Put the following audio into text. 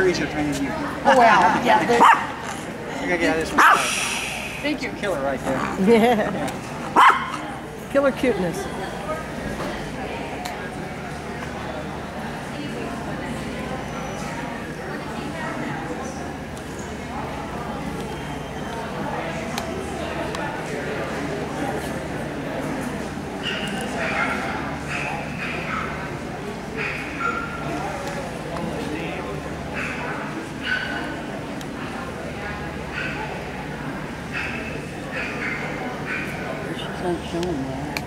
hurries are training you. Oh, well, yeah. I gotta get out of this ah! one. Thank you. Killer right there. Yeah. Killer cuteness. 在十五年。